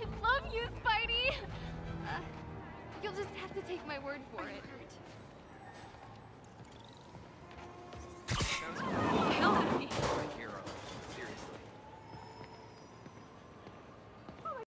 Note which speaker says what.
Speaker 1: I love you, Spidey! Uh, you'll just have to take my word for it.